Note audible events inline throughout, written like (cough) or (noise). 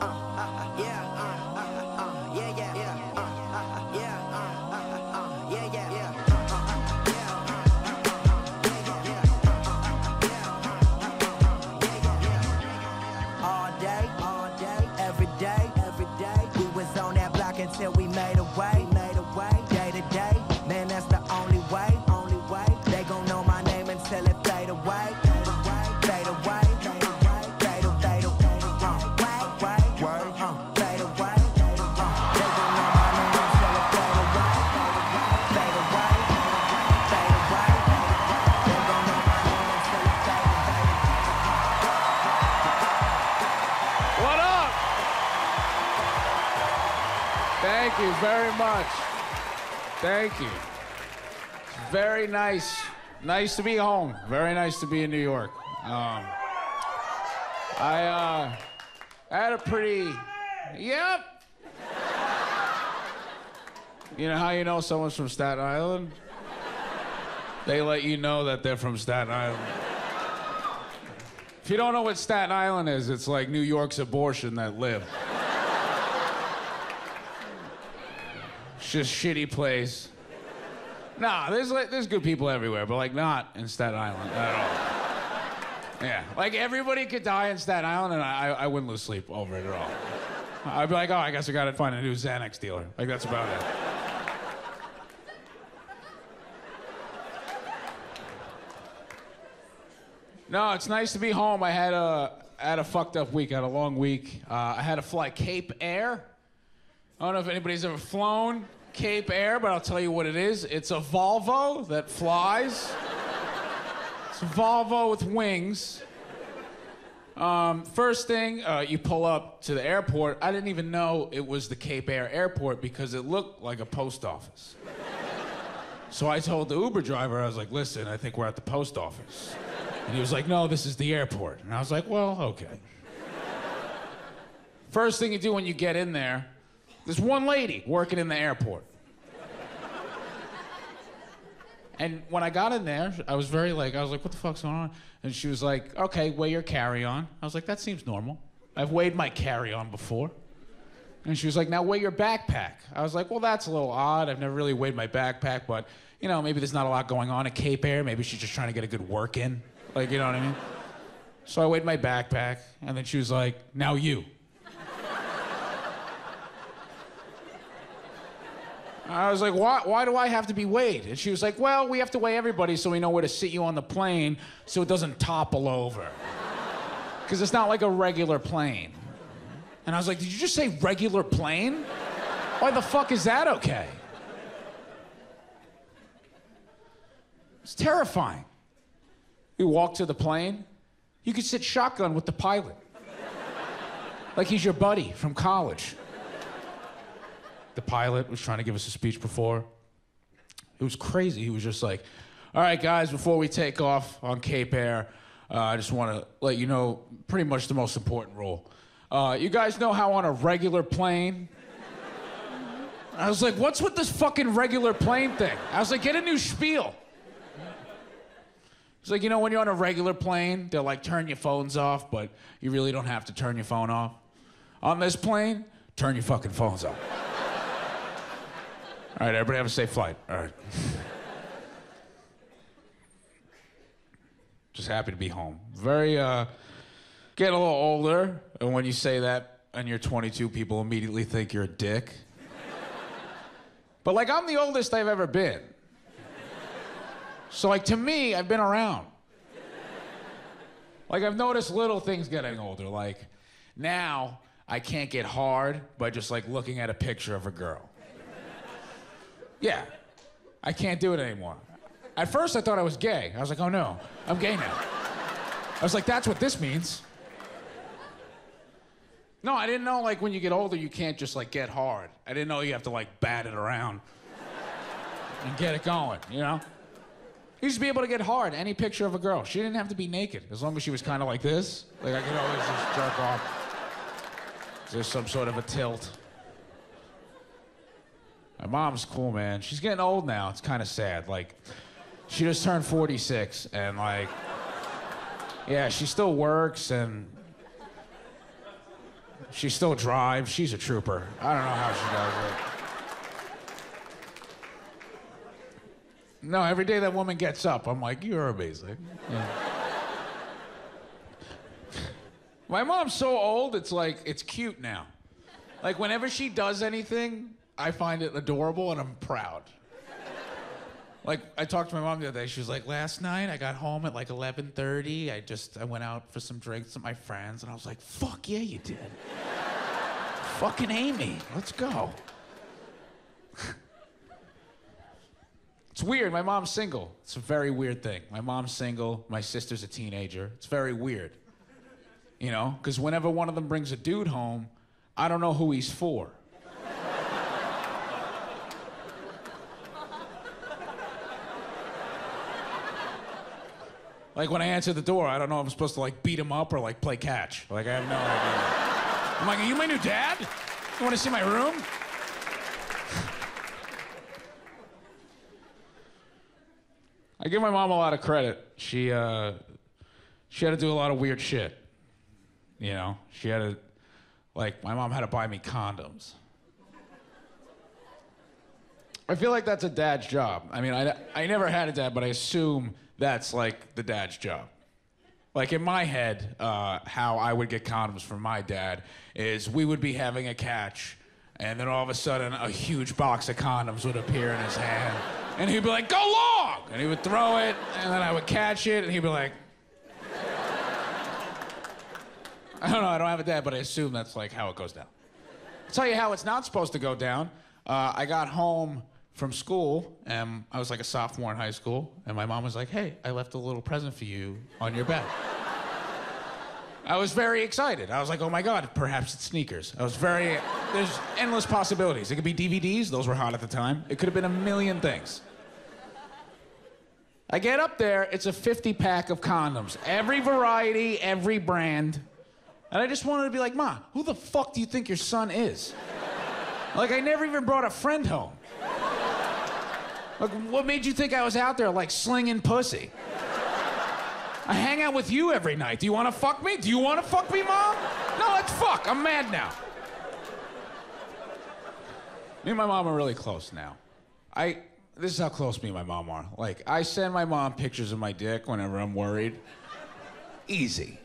uh, uh, yeah, uh, uh, uh, yeah, yeah, yeah, very much. Thank you. Very nice. Nice to be home. Very nice to be in New York. Um, I, uh, had a pretty. Yep. You know how you know someone's from Staten Island? They let you know that they're from Staten Island. If you don't know what Staten Island is, it's like New York's abortion that lived. It's just shitty place. Nah, there's like, there's good people everywhere, but like not in Staten Island at all. Yeah, like everybody could die in Staten Island, and I, I wouldn't lose sleep over it at all. I'd be like, oh, I guess I gotta find a new Xanax dealer. Like that's about it. No, it's nice to be home. I had a had a fucked up week. I had a long week. Uh, I had to fly Cape Air. I don't know if anybody's ever flown Cape Air, but I'll tell you what it is. It's a Volvo that flies. It's a Volvo with wings. Um, first thing, uh, you pull up to the airport. I didn't even know it was the Cape Air airport because it looked like a post office. So I told the Uber driver, I was like, listen, I think we're at the post office. And he was like, no, this is the airport. And I was like, well, okay. First thing you do when you get in there, there's one lady working in the airport. And when I got in there, I was very like, I was like, what the fuck's going on? And she was like, okay, weigh your carry on. I was like, that seems normal. I've weighed my carry on before. And she was like, now weigh your backpack. I was like, well, that's a little odd. I've never really weighed my backpack, but, you know, maybe there's not a lot going on at Cape Air. Maybe she's just trying to get a good work in. Like, you know what I mean? So I weighed my backpack, and then she was like, now you. I was like, why, why do I have to be weighed? And she was like, well, we have to weigh everybody so we know where to sit you on the plane so it doesn't topple over. (laughs) Because it's not like a regular plane. And I was like, did you just say regular plane? Why the fuck is that okay? It's terrifying. You walk to the plane, you could sit shotgun with the pilot. Like he's your buddy from college. The pilot was trying to give us a speech before. It was crazy. He was just like, all right, guys, before we take off on Cape Air, uh, I just want to let you know pretty much the most important rule. Uh, you guys know how on a regular plane, (laughs) I was like, what's with this fucking regular plane thing? I was like, get a new spiel. It's like, you know, when you're on a regular plane, they'll like turn your phones off, but you really don't have to turn your phone off. On this plane, turn your fucking phones off. All right, everybody have a safe flight. All right. (laughs) Just happy to be home. Very, uh, getting a little older, and when you say that and you're 22, people immediately think you're a dick. But like, I'm the oldest I've ever been. So, like, to me, I've been around. Like, I've noticed little things getting older. Like, now I can't get hard by just like looking at a picture of a girl. Yeah, I can't do it anymore. At first, I thought I was gay. I was like, oh no, I'm gay now. I was like, that's what this means. No, I didn't know like when you get older, you can't just like get hard. I didn't know you have to like bat it around and get it going, you know? You used to be able to get hard any picture of a girl. She didn't have to be naked as long as she was kind of like this. Like I could always just jerk off. There's some sort of a tilt. My mom's cool, man. She's getting old now. It's kind of sad. Like, she just turned 46, and like, yeah, she still works, and She still drives. She's a trooper. I don't know how she does it. No, every day that woman gets up, I'm like, you're amazing. Yeah. My mom's so old, it's like, it's cute now. Like, whenever she does anything, I find it adorable and I'm proud. Like, I talked to my mom the other day. She was like, last night I got home at like 11.30. I just, I went out for some drinks with my friends. And I was like, fuck yeah, you did. Fucking Amy, let's go. It's weird. My mom's single. It's a very weird thing. My mom's single. My sister's a teenager. It's very weird. You know, because whenever one of them brings a dude home, I don't know who he's for. Like when I answer the door, I don't know if I'm supposed to like beat him up or like play catch. Like I have no idea. I'm like, are you my new dad? You want to see my room? (sighs) I give my mom a lot of credit. She uh, she had to do a lot of weird shit. You know, she had to, like, my mom had to buy me condoms. I feel like that's a dad's job. I mean, I, I never had a dad, but I assume that's like the dad's job. Like in my head, uh, how I would get condoms from my dad is we would be having a catch, and then all of a sudden a huge box of condoms would appear in his hand, and he'd be like, "Go long!" and he would throw it, and then I would catch it, and he'd be like. I don't know. I don't have a dad, but I assume that's like how it goes down. I'll tell you how it's not supposed to go down. Uh, I got home from school, and I was like a sophomore in high school, and my mom was like, "Hey, I left a little present for you on your bed." I was very excited. I was like, "Oh my God, perhaps it's sneakers." I was very. There's endless possibilities. It could be DVDs; those were hot at the time. It could have been a million things. I get up there, it's a 50 pack of condoms. Every variety, every brand. And I just wanted to be like, Ma, who the fuck do you think your son is? like, I never even brought a friend home. Like, what made you think I was out there, like, slinging pussy? I hang out with you every night. Do you want to fuck me? Do you want to fuck me, Mom? No, let's fuck. I'm mad now. Me and my mom are really close now. I. This is how close me and my mom are. Like, I send my mom pictures of my dick whenever I'm worried. Easy.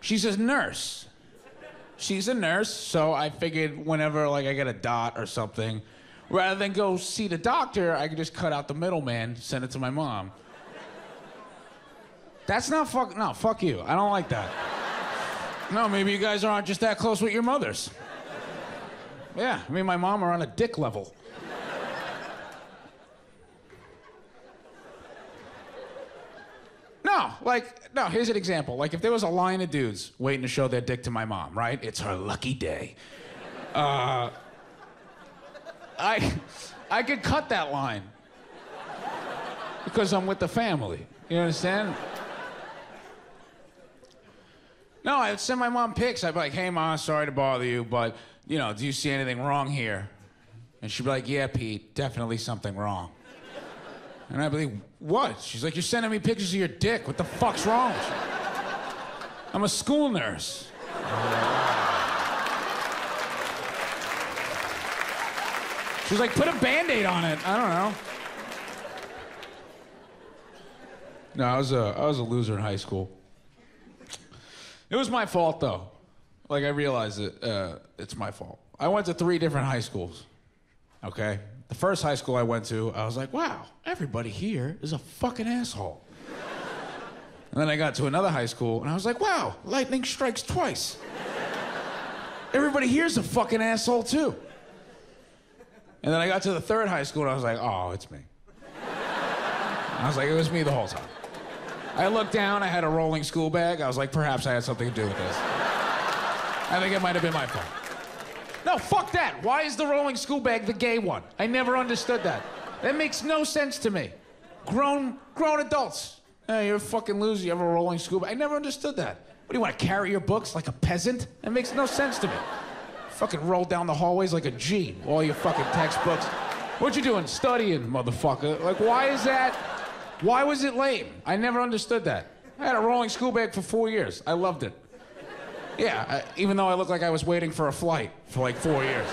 She's a nurse. She's a nurse, so I figured whenever like I get a dot or something, rather than go see the doctor, I could just cut out the middleman, send it to my mom. That's not fuck. No, fuck you. I don't like that. No, maybe you guys aren't just that close with your mothers. Yeah, me and my mom are on a dick level. No, like, no, here's an example. Like, if there was a line of dudes waiting to show their dick to my mom, right? It's her lucky day. Uh, I, I could cut that line because I'm with the family. You understand? No, I'd send my mom pics. I'd be like, hey, mom, sorry to bother you, but, you know, do you see anything wrong here? And she'd be like, yeah, Pete, definitely something wrong. And I'd be like, what? She's like, you're sending me pictures of your dick. What the fuck's wrong? I'm a school nurse. She's like, put a band aid on it. I don't know. No, I was a, I was a loser in high school. It was my fault, though. Like, I realized it, uh, it's my fault. I went to three different high schools, okay? The first high school I went to, I was like, wow, everybody here is a fucking asshole. and then I got to another high school, and I was like, wow, lightning strikes twice. everybody here's a fucking asshole, too. And then I got to the third high school, and I was like, oh, it's me. I was like, it was me the whole time. I looked down, I had a rolling school bag. I was like, perhaps I had something to do with this. I think it might have been my fault. No, fuck that. Why is the rolling school bag the gay one? I never understood that. That makes no sense to me. Grown, grown adults. Hey, you're a fucking loser. You have a rolling school bag. I never understood that. What do you want to carry your books like a peasant? That makes no sense to me. Fucking roll down the hallways like a G. All your fucking textbooks. What you doing? Studying, motherfucker. Like, why is that? Why was it lame? I never understood that. I had a rolling school bag for four years. I loved it. Yeah, I, even though I looked like I was waiting for a flight for like four years.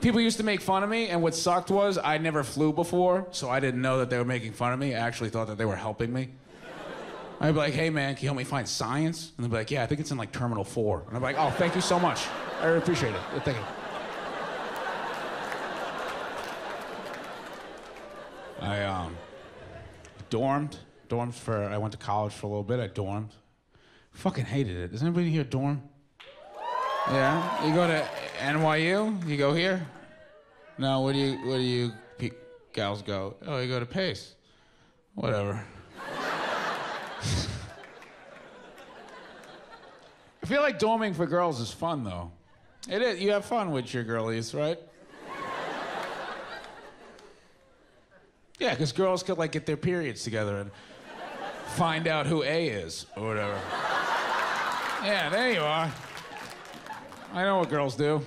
People used to make fun of me, and what sucked was I never flew before, so I didn't know that they were making fun of me. I actually thought that they were helping me. I'd be like, hey man, can you help me find science? And they'd be like, yeah, I think it's in like Terminal 4. And I'd be like, oh, thank you so much. I appreciate it. Thank you. I um, dormed. Dormed for, I went to college for a little bit. I dormed. Fucking hated it. Does anybody here dorm? Yeah? You go to NYU? You go here? No, where do you, where do you gals go? Oh, you go to Pace. Whatever. I feel like dorming for girls is fun, though. It is. You have fun with your girlies, right? Yeah, because girls could like get their periods together and find out who A is or whatever. Yeah, there you are. I know what girls do.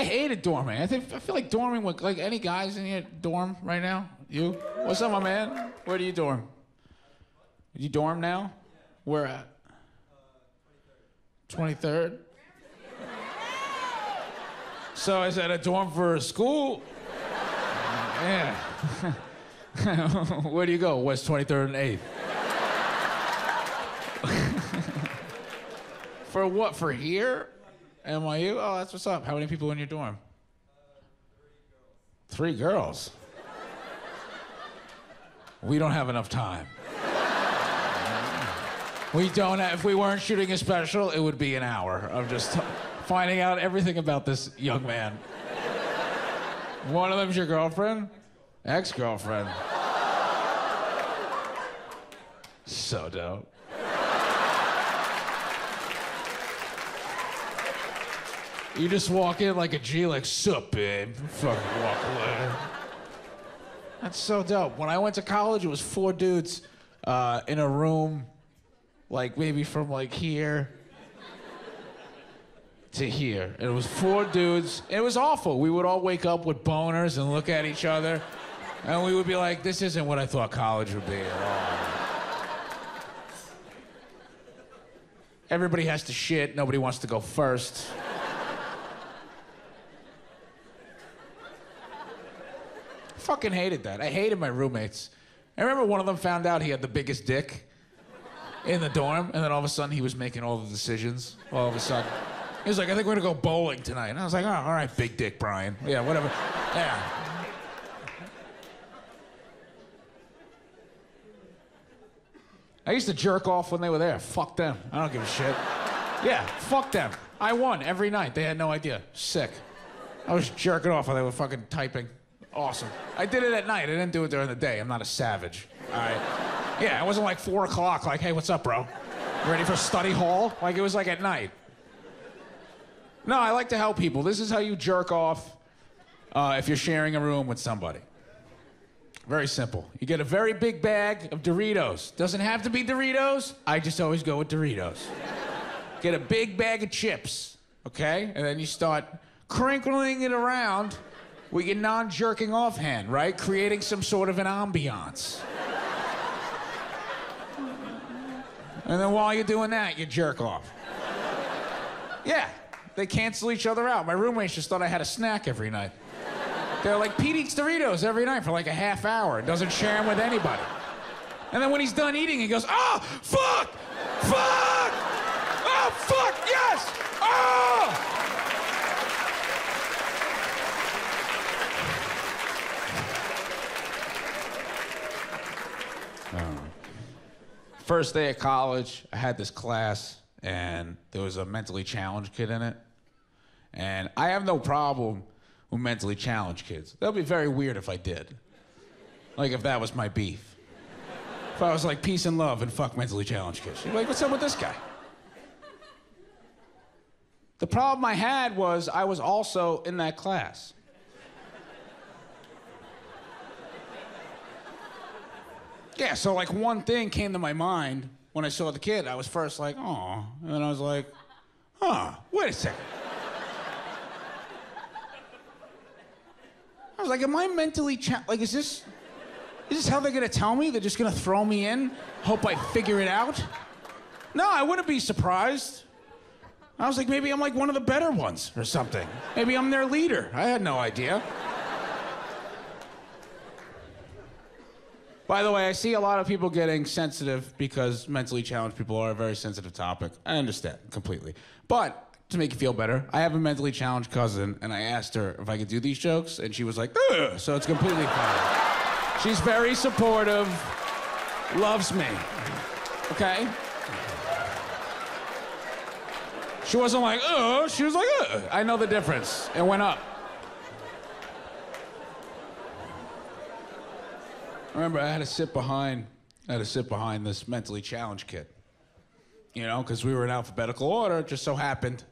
I hated dorming. I think I feel like dorming with like any guys in your dorm right now. You? What's up, my man? Where do you dorm? You dorm now? Where at? Twenty third. So is that a dorm for school? (laughs) Yeah. (laughs) Where do you go? West 23rd and 8th. (laughs) for what? For here? NYU? Oh, that's what's up. How many people in your dorm? Uh, three girls. (laughs) We don't have enough time. We don't have, if we weren't shooting a special, it would be an hour of just finding out everything about this young man. One of them's your girlfriend? Ex girlfriend. So dope. You just walk in like a G, like, sup, babe. Fucking walk away. That's so dope. When I went to college, it was four dudes uh, in a room, like maybe from like here to here. And it was four dudes. It was awful. We would all wake up with boners and look at each other. And we would be like, this isn't what I thought college would be at all. Everybody has to shit. Nobody wants to go first. Fucking hated that. I hated my roommates. I remember one of them found out he had the biggest dick in the dorm, and then all of a sudden he was making all the decisions. All of a sudden. He was like, I think we're gonna go bowling tonight. And I was like, oh, all right, big dick, Brian. Yeah, whatever. Yeah. I used to jerk off when they were there. Fuck them. I don't give a shit. Yeah, fuck them. I won every night. They had no idea. Sick. I was jerking off while they were fucking typing. Awesome. I did it at night. I didn't do it during the day. I'm not a savage. All right. Yeah, it wasn't like four o'clock. Like, hey, what's up, bro? Ready for study hall? Like it was like at night. No, I like to help people. This is how you jerk off uh, if you're sharing a room with somebody. Very simple. You get a very big bag of Doritos. Doesn't have to be Doritos. I just always go with Doritos. get a big bag of chips, okay? And then you start crinkling it around with your non jerking off hand, right? Creating some sort of an ambiance. and then while you're doing that, you jerk off. Yeah, they cancel each other out. My roommates just thought I had a snack every night. They're like, Pete eats Doritos every night for like a half hour and doesn't share them with anybody. And then when he's done eating, he goes, oh, fuck! Fuck! Oh, fuck, yes! Oh! First day of college, I had this class, and there was a mentally challenged kid in it. And I have no problem with mentally challenged kids. That would be very weird if I did. Like if that was my beef. If I was like peace and love and fuck mentally challenged kids. You'd be like, what's up with this guy? The problem I had was I was also in that class. Yeah, so like one thing came to my mind when I saw the kid. I was first like, oh, and then I was like, huh, wait a second. I was like, am I mentally cha- like is this Is this how they're gonna tell me? They're just gonna throw me in, hope I figure it out? No, I wouldn't be surprised. I was like, maybe I'm like one of the better ones or something. Maybe I'm their leader. I had no idea. By the way, I see a lot of people getting sensitive because mentally challenged people are a very sensitive topic. I understand completely. But to make you feel better, I have a mentally challenged cousin, and I asked her if I could do these jokes, and she was like, Ugh! so it's completely fine. She's very supportive, loves me. Okay? She wasn't like, oh, she was like, Ugh. I know the difference. It went up. I remember I had to sit behind, I had to sit behind this mentally challenged kid. You know, because we were in alphabetical order. It just so happened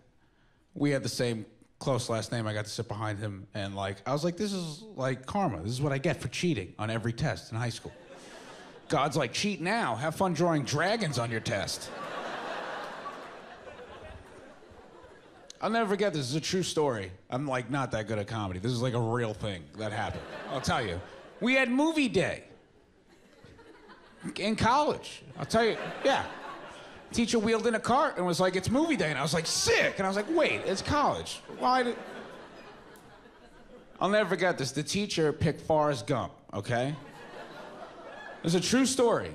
we had the same close last name. I got to sit behind him, and like, I was like, this is like karma. This is what I get for cheating on every test in high school. God's like, cheat now. Have fun drawing dragons on your test. I'll never forget this. This is a true story. I'm like not that good at comedy. This is like a real thing that happened. I'll tell you. We had movie day in college. I'll tell you, yeah. Teacher wheeled in a cart and was like, it's movie day. And I was like, sick. And I was like, wait, it's college. Why did. I'll never forget this. The teacher picked Forrest Gump, okay? It's a true story.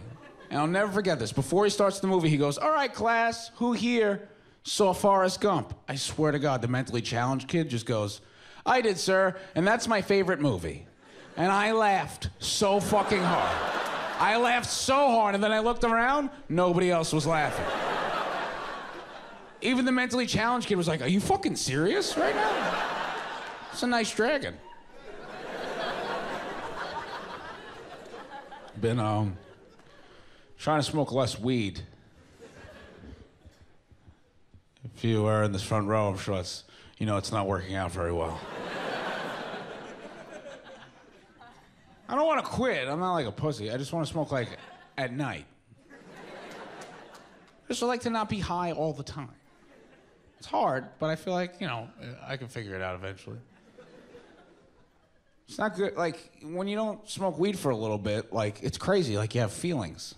And I'll never forget this. Before he starts the movie, he goes, All right, class, who here saw Forrest Gump? I swear to God, the mentally challenged kid just goes, I did, sir, and that's my favorite movie. And I laughed so fucking hard. I laughed so hard, and then I looked around, nobody else was laughing. Even the mentally challenged kid was like, Are you fucking serious right now? It's a nice dragon. Been um trying to smoke less weed. If you are in this front row, I'm sure it's you know it's not working out very well. I don't want to quit. I'm not like a pussy. I just want to smoke like at night. I just like to not be high all the time. It's hard, but I feel like, you know, I can figure it out eventually. It's not good. Like, when you don't smoke weed for a little bit, like, it's crazy. Like, you have feelings.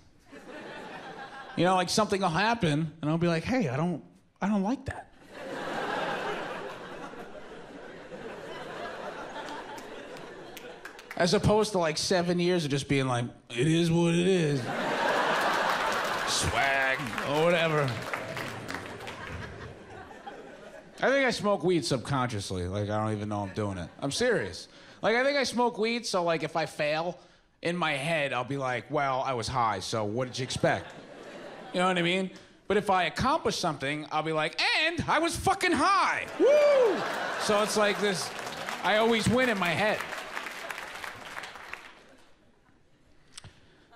You know, like something will happen, and I'll be like, hey, I don't, I don't like that. As opposed to like seven years of just being like, it is what it is. Swag, or whatever. I think I smoke weed subconsciously. Like, I don't even know I'm doing it. I'm serious. Like, I think I smoke weed, so, like, if I fail, in my head, I'll be like, well, I was high, so what did you expect? You know what I mean? But if I accomplish something, I'll be like, and I was fucking high. Woo! So it's like this, I always win in my head.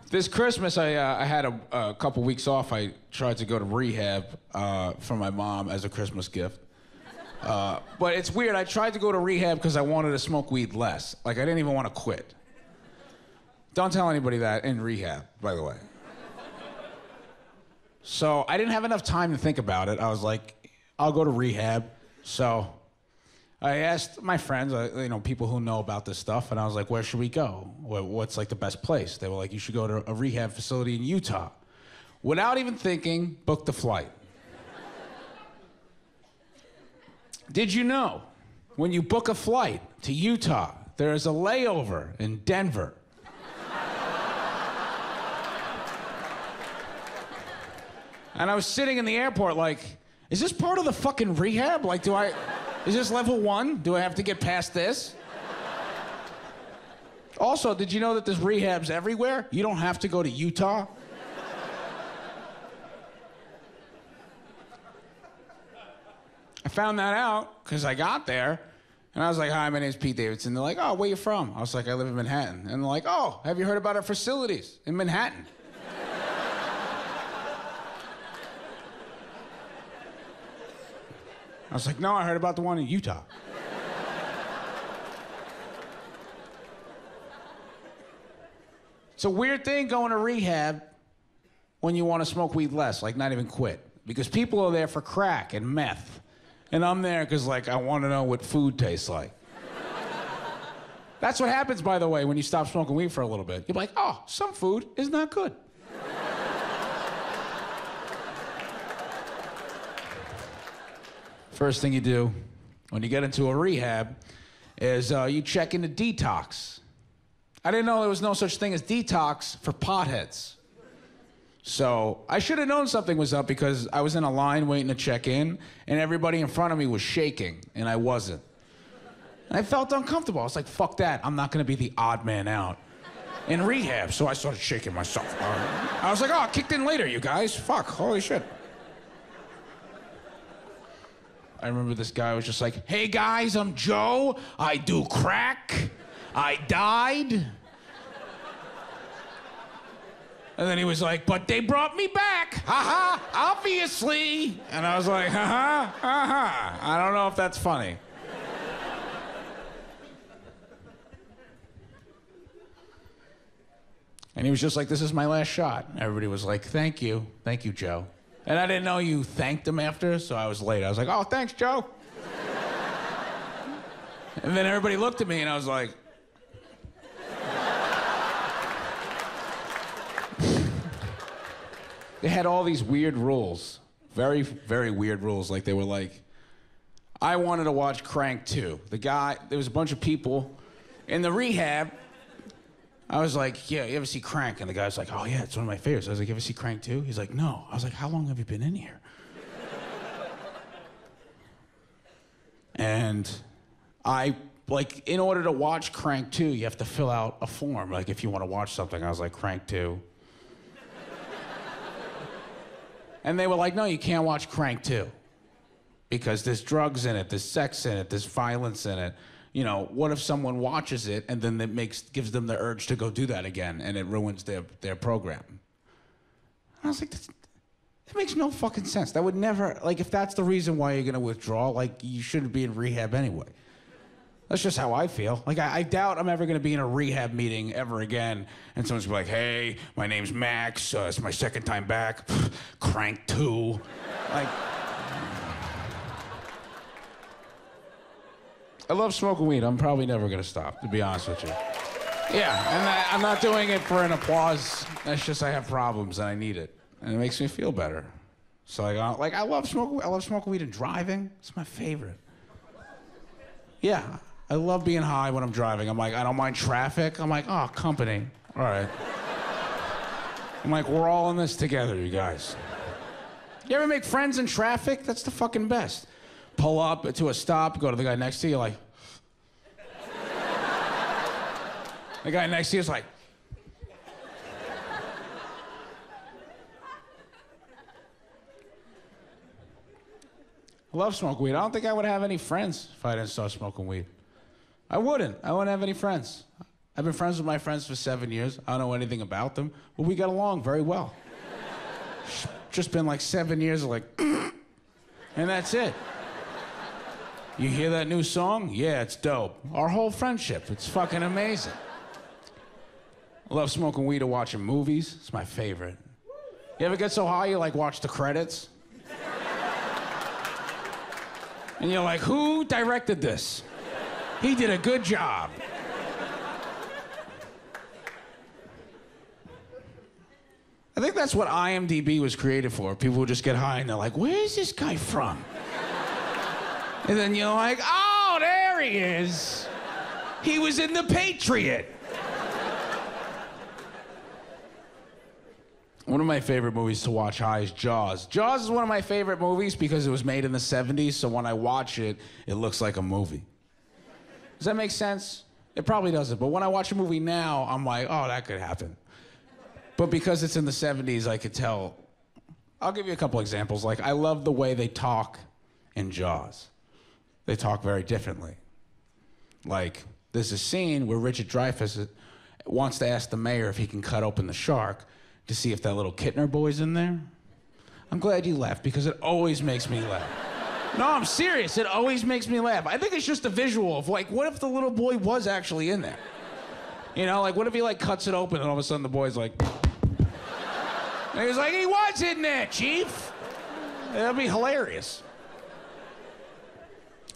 This Christmas, I, uh, I had a, a couple weeks off. I tried to go to rehab uh, for my mom as a Christmas gift. Uh, but it's weird. I tried to go to rehab because I wanted to smoke weed less. Like, I didn't even want to quit. Don't tell anybody that in rehab, by the way. So I didn't have enough time to think about it. I was like, I'll go to rehab. So I asked my friends, uh, you know, people who know about this stuff, and I was like, where should we go? What's like the best place? They were like, you should go to a rehab facility in Utah. Without even thinking, booked the flight. Did you know when you book a flight to Utah, there is a layover in Denver? and I was sitting in the airport like, is this part of the fucking rehab? Like, do I. Is this level one? Do I have to get past this? Also, did you know that there's rehabs everywhere? You don't have to go to Utah. I found that out because I got there and I was like, Hi, my name's Pete Davidson. They're like, Oh, where you from? I was like, I live in Manhattan. And they're like, Oh, have you heard about our facilities in Manhattan? I was like, No, I heard about the one in Utah. it's a weird thing going to rehab when you want to smoke weed less, like not even quit. Because people are there for crack and meth. And I'm there because, like, I want to know what food tastes like. That's what happens, by the way, when you stop smoking weed for a little bit. You're like, oh, some food is not good. First thing you do when you get into a rehab is uh, you check into detox. I didn't know there was no such thing as detox for potheads. So I should have known something was up because I was in a line waiting to check in, and everybody in front of me was shaking, and I wasn't. And I felt uncomfortable. I was like, fuck that. I'm not gonna be the odd man out in rehab. So I started shaking myself. I was like, oh, I kicked in later, you guys. Fuck, holy shit. I remember this guy was just like, hey guys, I'm Joe. I do crack. I died. And then he was like, but they brought me back. Ha ha, obviously. And I was like, ha ha, ha ha. I don't know if that's funny. And he was just like, this is my last shot. Everybody was like, thank you. Thank you, Joe. And I didn't know you thanked him after, so I was late. I was like, oh, thanks, Joe. and then everybody looked at me and I was like, (laughs) they had all these weird rules. Very, very weird rules. Like they were like, I wanted to watch Crank 2. The guy, there was a bunch of people in the rehab. I was like, yeah, you ever see Crank? And the guy's like, oh yeah, it's one of my favorites. I was like, you ever see Crank 2? He's like, no. I was like, how long have you been in here? and I, like, in order to watch Crank 2, you have to fill out a form. Like, if you want to watch something, I was like, Crank 2. And they were like, no, you can't watch Crank 2 because there's drugs in it, there's sex in it, there's violence in it. You know, what if someone watches it and then it makes gives them the urge to go do that again and it ruins their, their program? And I was like, that makes no fucking sense. That would never, like, if that's the reason why you're gonna withdraw, like, you shouldn't be in rehab anyway. That's just how I feel. Like, I, I, doubt I'm ever gonna be in a rehab meeting ever again, and someone's gonna be like, "Hey, my name's Max. Uh, it's my second time back. Crank two. like, I love smoking weed. I'm probably never gonna stop, to be honest with you. Yeah, and I, I'm not doing it for an applause. That's just I have problems and I need it, and it makes me feel better. So I, like I love smoking. I love smoking weed and driving. It's my favorite. Yeah, I love being high when I'm driving. I'm like, I don't mind traffic. I'm like, oh, company. All right. I'm like, we're all in this together, you guys. You ever make friends in traffic? That's the fucking best. Pull up to a stop, go to the guy next to you, like. the guy next to you is like. I love smoking weed. I don't think I would have any friends if I didn't start smoking weed. I wouldn't. I wouldn't have any friends. I've been friends with my friends for seven years. I don't know anything about them, but we got along very well. Just been like seven years of like, (clears throat) and that's it. You hear that new song? Yeah, it's dope. Our whole friendship, it's fucking amazing. I love smoking weed or watching movies. It's my favorite. You ever get so high you like watch the credits? and you're like, who directed this? He did a good job. I think that's what IMDb was created for. People would just get high and they're like, where is this guy from? And then you're like, oh, there he is. He was in The Patriot. One of my favorite movies to watch high is Jaws. Jaws is one of my favorite movies because it was made in the 70s, so when I watch it, it looks like a movie. Does that make sense? It probably doesn't. But when I watch a movie now, I'm like, oh, that could happen. But because it's in the 70s, I could tell. I'll give you a couple examples. Like, I love the way they talk in Jaws. They talk very differently. Like, there's a scene where Richard Dreyfuss wants to ask the mayor if he can cut open the shark to see if that little Kintner boy's in there. I'm glad you laughed because it always makes me laugh. No, I'm serious. It always makes me laugh. I think it's just a visual of like, what if the little boy was actually in there? You know, like, what if he like cuts it open and all of a sudden the boy's like, (laughs) and he's like, he was in there, Chief. That'd be hilarious.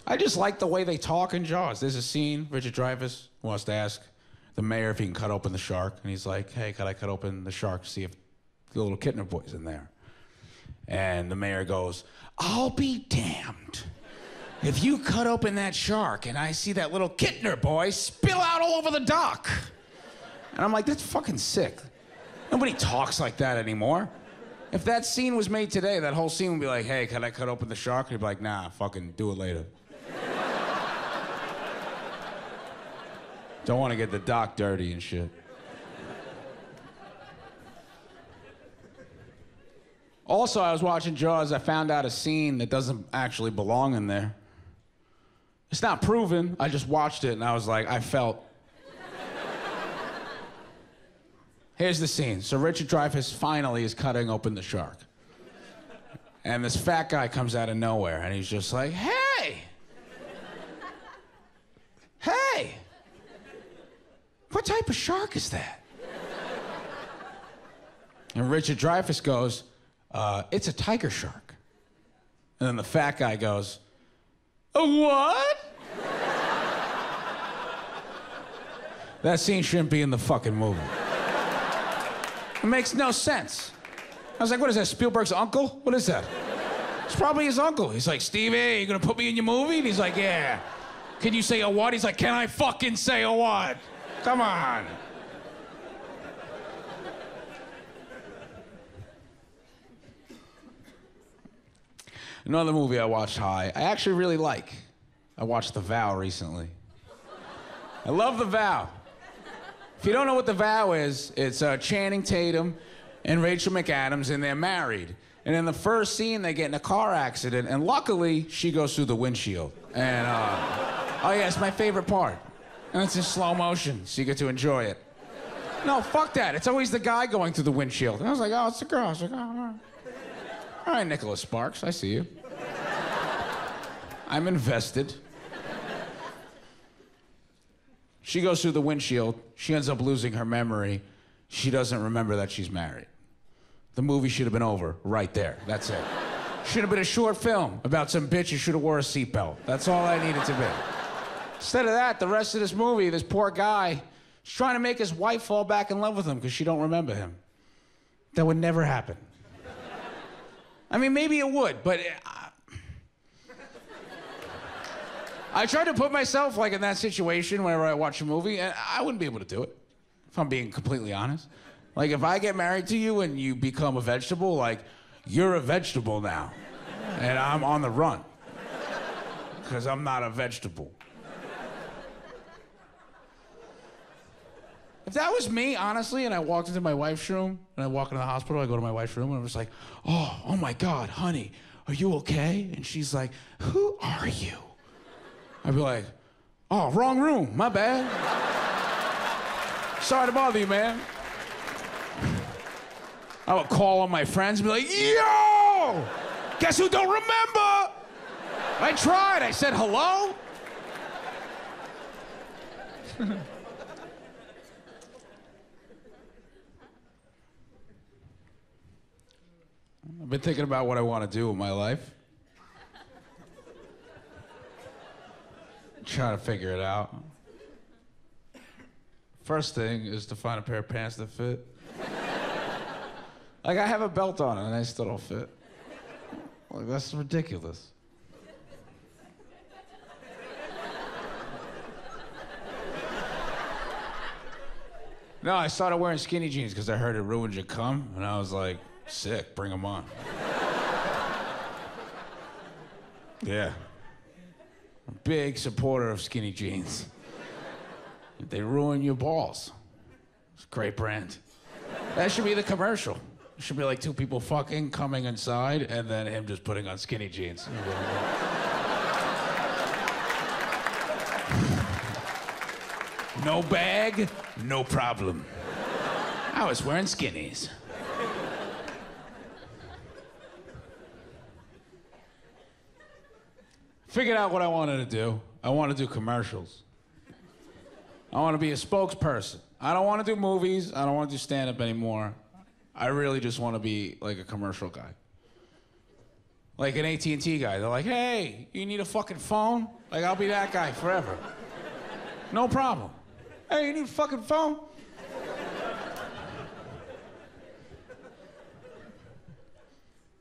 I just like the way they talk in Jaws. There's a scene, Richard Dreyfuss wants to ask the mayor if he can cut open the shark. And he's like, hey, could I cut open the shark to see if the little Kintner boy's in there? And the mayor goes, I'll be damned. If you cut open that shark and I see that little Kintner boy spill out all over the dock. And I'm like, that's fucking sick. Nobody talks like that anymore. If that scene was made today, that whole scene would be like, hey, can I cut open the shark? And he'd be like, nah, fucking do it later. Don't want to get the dock dirty and shit. Also, I was watching Jaws. I found out a scene that doesn't actually belong in there. It's not proven. I just watched it and I was like, I felt. Here's the scene. So Richard Dreyfuss finally is cutting open the shark. And this fat guy comes out of nowhere and he's just like, hey! Hey! What type of shark is that? And Richard Dreyfuss goes, uh, It's a tiger shark. And then the fat guy goes, A what? that scene shouldn't be in the fucking movie. It makes no sense. I was like, What is that, Spielberg's uncle? What is that? It's probably his uncle. He's like, Stevie, you gonna put me in your movie? And he's like, Yeah. Can you say a what? He's like, Can I fucking say a what? Come on. Another movie I watched high, I actually really like. I watched The Vow recently. I love The Vow. If you don't know what The Vow is, it's uh, Channing Tatum and Rachel McAdams, and they're married. And in the first scene, they get in a car accident, and luckily, she goes through the windshield. And, uh, oh yeah, it's my favorite part. And it's in slow motion, so you get to enjoy it. No, fuck that. It's always the guy going through the windshield. And I was like, oh, it's the girl. I was like, oh, all right. All right, Nicholas Sparks, I see you. I'm invested. She goes through the windshield. She ends up losing her memory. She doesn't remember that she's married. The movie should have been over right there. That's it. Should have been a short film about some bitch who should have wore a seatbelt. That's all I needed to be. Instead of that, the rest of this movie, this poor guy is trying to make his wife fall back in love with him because she don't remember him. That would never happen. I mean, maybe it would, but uh, I tried to put myself like in that situation whenever I watch a movie, and I wouldn't be able to do it. If I'm being completely honest, like if I get married to you and you become a vegetable, like you're a vegetable now, and I'm on the run because I'm not a vegetable. If that was me, honestly, and I walked into my wife's room, and I walk into the hospital, I go to my wife's room, and I was like, oh, oh my God, honey, are you okay? And she's like, who are you? I'd be like, oh, wrong room, my bad. Sorry to bother you, man. I would call on my friends and be like, yo, guess who don't remember? I tried, I said hello. (laughs) I've been thinking about what I want to do with my life. Trying to figure it out. First thing is to find a pair of pants that fit. like I have a belt on and they still don't fit. Like that's ridiculous. No, I started wearing skinny jeans because I heard it ruined your cum, and I was like, sick, bring them on. yeah. I'm a big supporter of skinny jeans. They ruin your balls. It's a great brand. That should be the commercial. It should be like two people fucking, coming inside, and then him just putting on skinny jeans. No bag, no problem. I was wearing skinnies. Figured out what I wanted to do. I want to do commercials. I want to be a spokesperson. I don't want to do movies. I don't want to do stand up anymore. I really just want to be like a commercial guy. like an AT&T guy. They're like, "Hey, you need a fucking phone?" Like I'll be that guy forever. No problem. Hey, you need a fucking phone?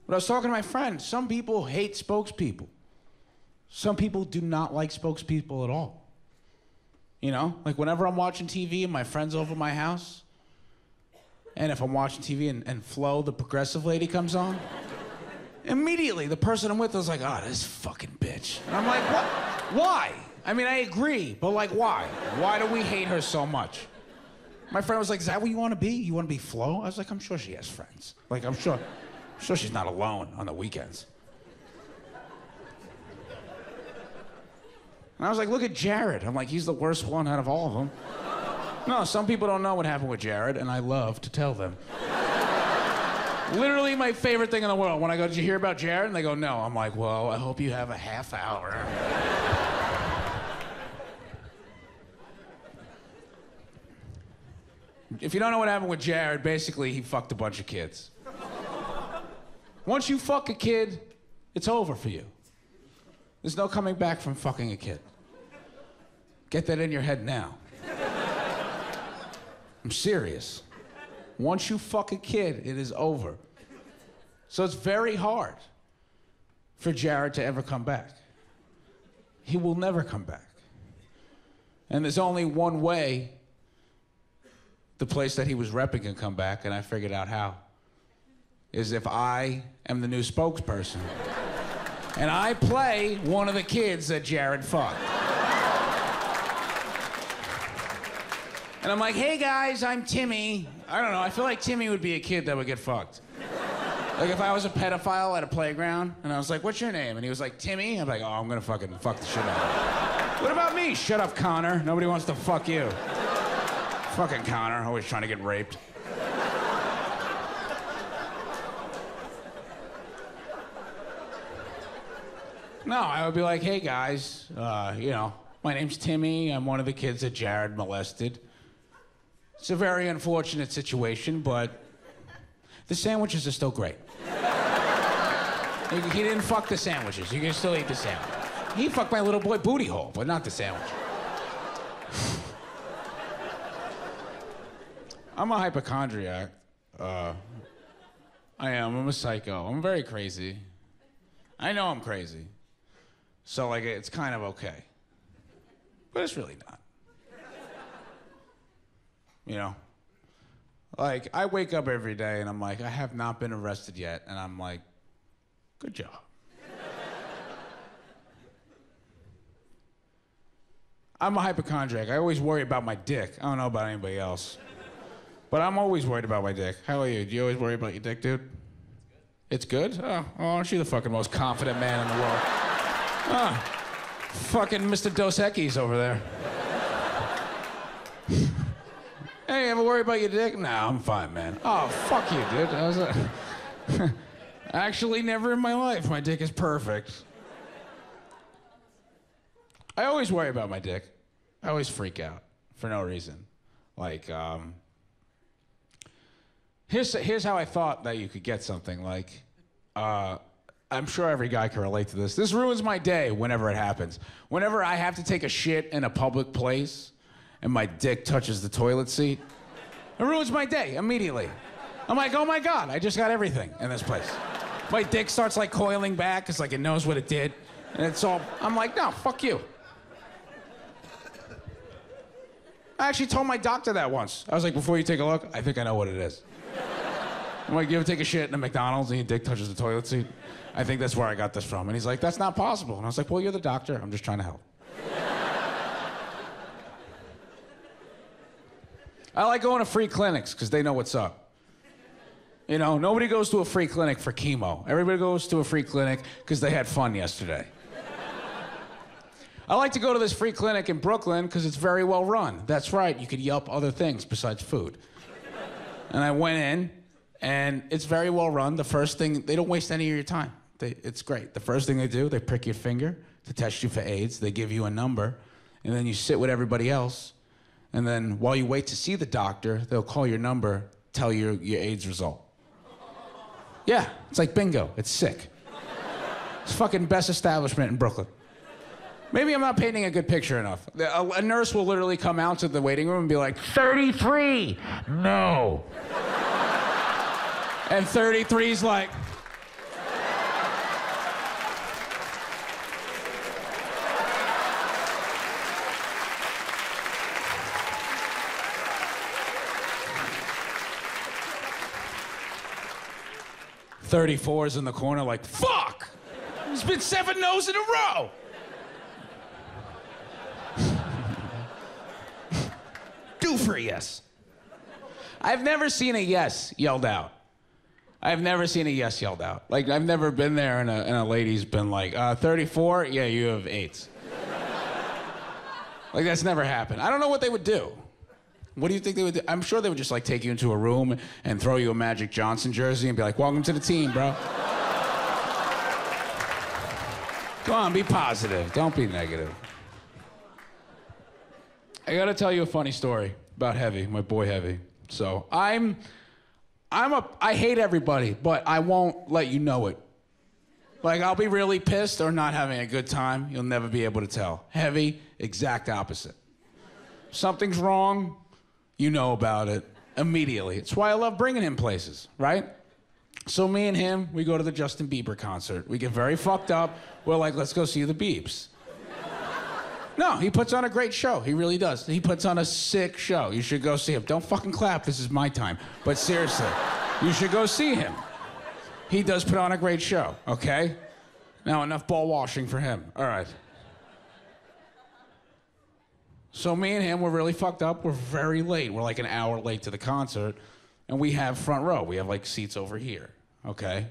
But I was talking to my friend. Some people hate spokespeople. Some people do not like spokespeople at all. You know, like whenever I'm watching TV and my friend's over my house, and if I'm watching TV and, and Flo, the progressive lady, comes on, immediately the person I'm with is like, oh, this fucking bitch. And I'm like, what? Why? I mean, I agree, but like, why? Why do we hate her so much? My friend was like, is that what you want to be? You want to be Flo? I was like, I'm sure she has friends. Like, I'm sure, I'm sure she's not alone on the weekends. And I was like, look at Jared. I'm like, he's the worst one out of all of them. No, some people don't know what happened with Jared, and I love to tell them. Literally my favorite thing in the world. When I go, did you hear about Jared? And they go, no. I'm like, well, I hope you have a half hour. if you don't know what happened with Jared, basically he fucked a bunch of kids. Once you fuck a kid, it's over for you. There's no coming back from fucking a kid. Get that in your head now. I'm serious. Once you fuck a kid, it is over. So it's very hard for Jared to ever come back. He will never come back. And there's only one way the place that he was repping can come back, and I figured out how. Is if I am the new spokesperson. and I play one of the kids that Jared fucked. And I'm like, hey guys, I'm Timmy. I don't know, I feel like Timmy would be a kid that would get fucked. Like if I was a pedophile at a playground and I was like, what's your name? And he was like, Timmy. I'm like, oh, I'm gonna fucking fuck the shit out of you. What about me? Shut up, Connor. Nobody wants to fuck you. Fucking Connor, always trying to get raped. No, I would be like, hey guys, uh, you know, my name's Timmy. I'm one of the kids that Jared molested. It's a very unfortunate situation, but the sandwiches are still great. he didn't fuck the sandwiches. You can still eat the sandwich. He fucked my little boy booty hole, but not the sandwich. I'm a hypochondriac. Uh, I am. I'm a psycho. I'm very crazy. I know I'm crazy. So, like, it's kind of okay. But it's really not. You know? Like, I wake up every day and I'm like, I have not been arrested yet. And I'm like, good job. (laughs) I'm a hypochondriac. I always worry about my dick. I don't know about anybody else. But I'm always worried about my dick. How are you? Do you always worry about your dick, dude? It's good? Oh, oh aren't you the fucking most confident man in the world? Oh, fucking Mr. Dos Equis over there. (laughs) ever worry about your dick? Nah, I'm fine, man. Oh, fuck you, dude. I was. (laughs) Actually, never in my life. My dick is perfect. I always worry about my dick. I always freak out for no reason. Like, um, here's here's how I thought that you could get something. Like, uh, I'm sure every guy can relate to this. This ruins my day whenever it happens. Whenever I have to take a shit in a public place, and my dick touches the toilet seat, it ruins my day immediately. I'm like, oh my god, I just got everything in this place. My dick starts like coiling back. It's like it knows what it did, and it's all. I'm like, no, fuck you. I actually told my doctor that once. I was like, before you take a look, I think I know what it is. I'm like, you ever take a shit in a McDonald's and your dick touches the toilet seat? I think that's where I got this from. And he's like, that's not possible. And I was like, well, you're the doctor. I'm just trying to help. I like going to free clinics because they know what's up. You know, nobody goes to a free clinic for chemo. Everybody goes to a free clinic because they had fun yesterday. I like to go to this free clinic in Brooklyn because it's very well run. That's right, you could Yelp other things besides food. And I went in, and it's very well run. The first thing, they don't waste any of your time. They, it's great. The first thing they do, they prick your finger to test you for AIDS. They give you a number, and then you sit with everybody else. And then while you wait to see the doctor, they'll call your number, tell you your AIDS result. Yeah, it's like bingo. It's sick. It's fucking best establishment in Brooklyn. Maybe I'm not painting a good picture enough. A, a nurse will literally come out to the waiting room and be like, 33. No. and 33's like, Thirty-four is in the corner, like fuck. It's been seven no's in a row. Do for yes. I've never seen a yes yelled out. I've never seen a yes yelled out. Like I've never been there and a, and a lady's been like, uh, 34? Yeah, you have AIDS. like that's never happened. I don't know what they would do. What do you think they would do? I'm sure they would just like take you into a room and throw you a Magic Johnson jersey and be like, welcome to the team, bro. Come on, be positive. Don't be negative. I gotta tell you a funny story about Heavy, my boy Heavy. So I'm, I'm a, I hate everybody, but I won't let you know it. Like I'll be really pissed or not having a good time. You'll never be able to tell. Heavy, exact opposite. Something's wrong, you know about it immediately. It's why I love bringing him places, right? So me and him, we go to the Justin Bieber concert. We get very fucked up. We're like, let's go see the Biebs. No, he puts on a great show. He really does. He puts on a sick show. You should go see him. Don't fucking clap. This is my time. But seriously, you should go see him. He does put on a great show, okay? Now, enough ball washing for him. All right. So, me and him, we're really fucked up. We're very late. We're like an hour late to the concert, and we have front row. We have like seats over here, okay?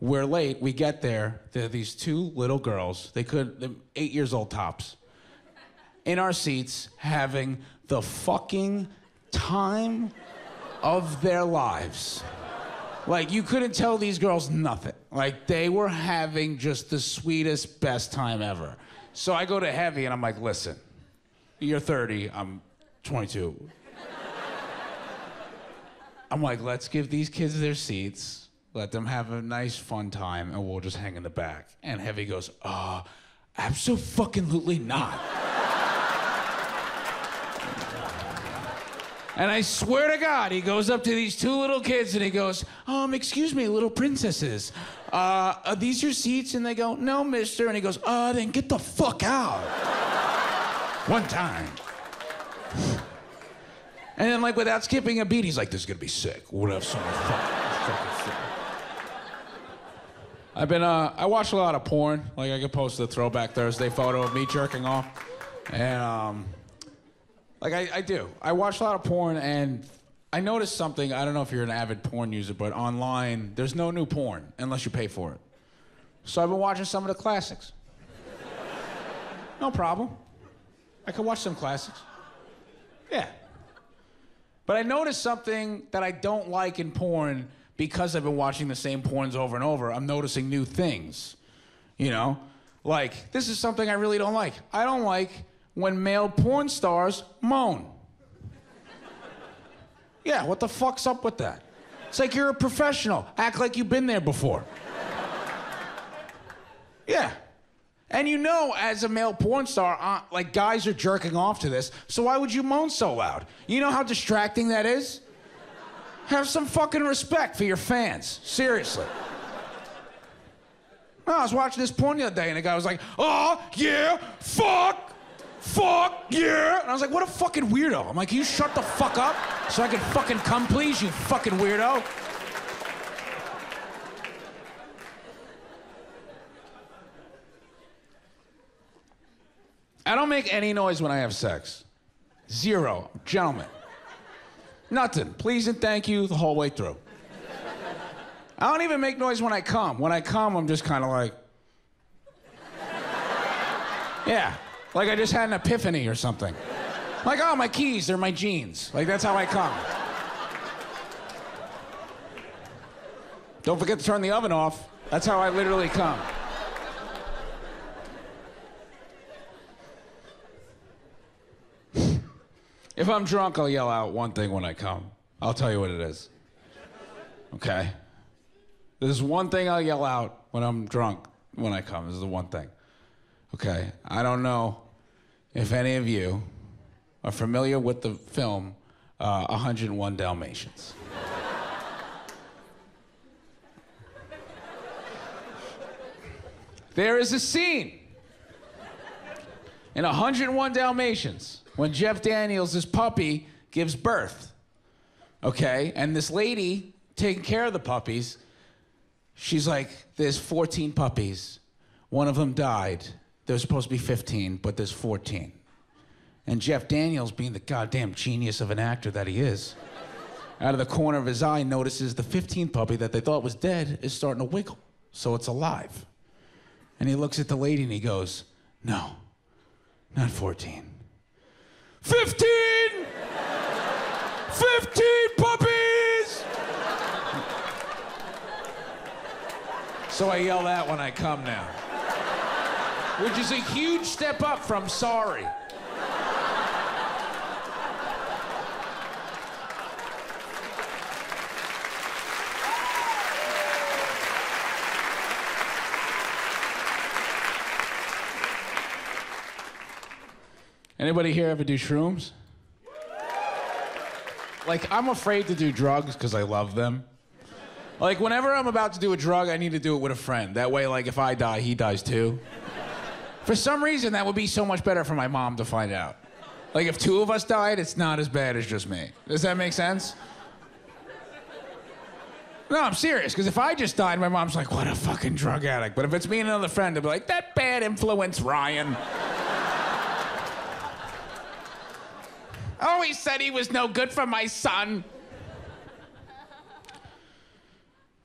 We're late. We get there. There are these two little girls. They could, eight years old tops, in our seats having the fucking time of their lives. Like, you couldn't tell these girls nothing. Like, they were having just the sweetest, best time ever. So I go to Heavy and I'm like, listen, you're 30, I'm 22. I'm like, let's give these kids their seats, let them have a nice, fun time, and we'll just hang in the back. And Heavy goes, uh, absolutely not. And I swear to God, he goes up to these two little kids and he goes, um, excuse me, little princesses. Uh, are these your seats? And they go, no, mister. And he goes, uh, then get the fuck out. One time. And then, like, without skipping a beat, he's like, this is gonna be sick. We'll have so much fun. I've been, uh, I watch a lot of porn. Like, I could post a throwback Thursday photo of me jerking off. And, um, like I, I do. I watch a lot of porn and I noticed something. I don't know if you're an avid porn user, but online, there's no new porn unless you pay for it. So I've been watching some of the classics. No problem. I could watch some classics. Yeah. But I noticed something that I don't like in porn because I've been watching the same porns over and over. I'm noticing new things. You know? Like, this is something I really don't like. I don't like when male porn stars moan. Yeah, what the fuck's up with that? It's like you're a professional. Act like you've been there before. Yeah. And you know, as a male porn star, uh, like guys are jerking off to this, so why would you moan so loud? You know how distracting that is? Have some fucking respect for your fans. Seriously. (laughs) I was watching this porn the other day, and the guy was like, oh, yeah, fuck, fuck, yeah. And I was like, what a fucking weirdo. I'm like, you shut the fuck up so I can fucking come, please, you fucking weirdo? I don't make any noise when I have sex. Zero. Gentlemen. Nothing. Please and thank you the whole way through. I don't even make noise when I come. When I come, I'm just kind of like. Yeah. Like I just had an epiphany or something. Like, oh, my keys, they're my jeans. Like, that's how I come. Don't forget to turn the oven off. That's how I literally come. If I'm drunk, I'll yell out one thing when I come. I'll tell you what it is. Okay? There's one thing I'll yell out when I'm drunk when I come. This is the one thing. Okay, I don't know if any of you are familiar with the film uh, 101 Dalmatians. there is a scene in 101 Dalmatians when Jeff Daniels, this puppy, gives birth. Okay, and this lady taking care of the puppies, she's like, There's 14 puppies. One of them died. There's supposed to be 15, but there's 14. And Jeff Daniels, being the goddamn genius of an actor that he is, out of the corner of his eye notices the 15th puppy that they thought was dead is starting to wiggle. So it's alive. And he looks at the lady and he goes, No, not 14. 15! 15 puppies! so I yell that when I come now. Which is a huge step up from sorry. Anybody here ever do shrooms? Like, I'm afraid to do drugs because I love them. Like, whenever I'm about to do a drug, I need to do it with a friend. That way, like, if I die, he dies too. For some reason, that would be so much better for my mom to find out. Like, if two of us died, it's not as bad as just me. Does that make sense? No, I'm serious, because if I just died, my mom's like, what a fucking drug addict. But if it's me and another friend, they'll be like, that bad influence, Ryan. Oh, he said he was no good for my son.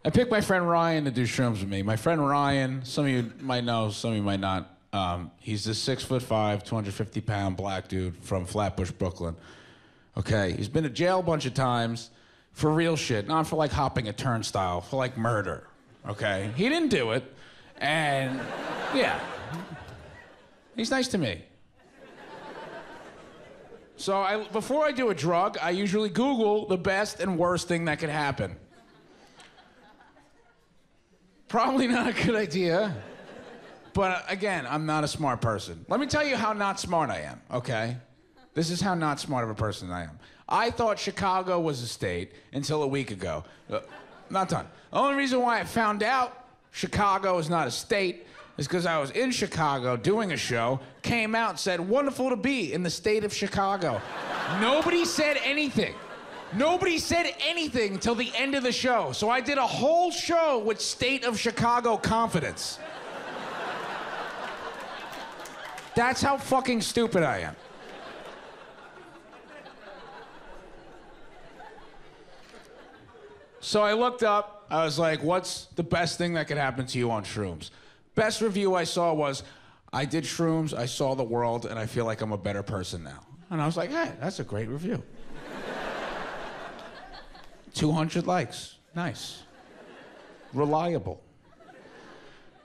I picked my friend Ryan to do shrooms with me. My friend Ryan, some of you might know, some of you might not. Um, he's this six foot five, 250 pound black dude from Flatbush, Brooklyn. Okay, he's been to jail a bunch of times for real shit, not for like hopping a turnstile, for like murder. Okay, he didn't do it, and yeah, he's nice to me. So I, before I do a drug, I usually Google the best and worst thing that could happen. Probably not a good idea. But uh, again, I'm not a smart person. Let me tell you how not smart I am, okay? This is how not smart of a person I am. I thought Chicago was a state until a week ago. Uh, not done. The only reason why I found out Chicago is not a state is because I was in Chicago doing a show, came out, said, wonderful to be in the state of Chicago. Nobody said anything. Nobody said anything till the end of the show. So I did a whole show with state of Chicago confidence. That's how fucking stupid I am. So I looked up, I was like, what's the best thing that could happen to you on shrooms? Best review I saw was, I did shrooms, I saw the world, and I feel like I'm a better person now. And I was like, hey, that's a great review. 200 likes. Nice. Reliable.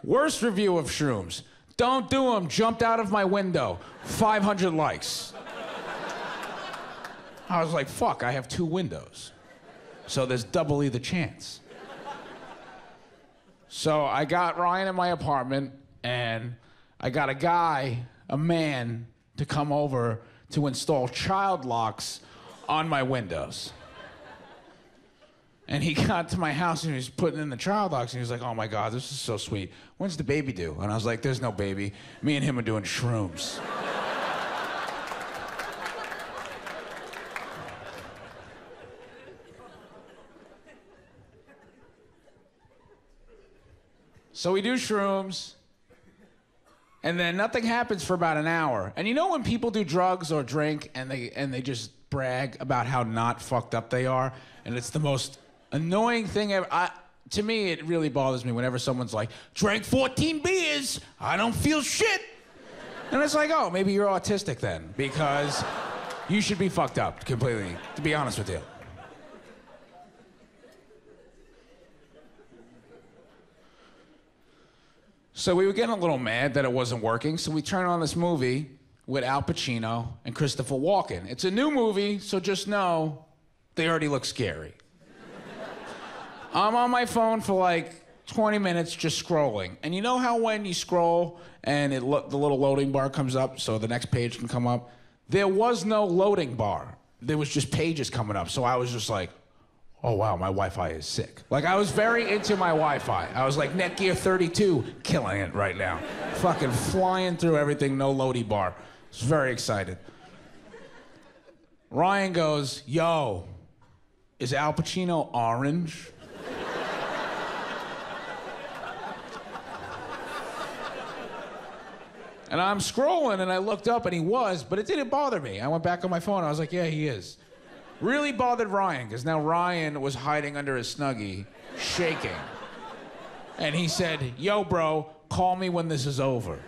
Worst review of shrooms. Don't do them. Jumped out of my window. 500 likes. I was like, fuck, I have two windows. So there's doubly the chance. So I got Ryan in my apartment, and I got a guy, a man, to come over to install child locks on my windows. And he (laughs) got to my house and he was putting in the child locks and he was like, oh my God, this is so sweet. When's the baby due? And I was like, there's no baby. Me and him are doing shrooms. So we do shrooms. And then nothing happens for about an hour. And you know when people do drugs or drink and they and they just brag about how not fucked up they are, and it's the most annoying thing ever. I, to me, it really bothers me whenever someone's like, "Drank 14 beers, I don't feel shit," and it's like, "Oh, maybe you're autistic then, because you should be fucked up completely." To be honest with you. So we were getting a little mad that it wasn't working, so we turned on this movie with Al Pacino and Christopher Walken. It's a new movie, so just know they already look scary. (laughs) I'm on my phone for like 20 minutes just scrolling. And you know how when you scroll and it lo- the little loading bar comes up so the next page can come up? There was no loading bar. There was just pages coming up. So I was just like, oh wow, my Wi-Fi is sick. Like I was very into my Wi-Fi. I was like Netgear 32, killing it right now. Fucking flying through everything, no loady bar. I was very excited. Ryan goes, yo, is Al Pacino orange? And I'm scrolling and I looked up and he was, but it didn't bother me. I went back on my phone. I was like, yeah, he is. Really bothered Ryan because now Ryan was hiding under his snuggie, shaking. And he said, yo, bro, call me when this is over.